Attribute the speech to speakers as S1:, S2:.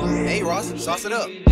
S1: Hey, Ross, sauce it up.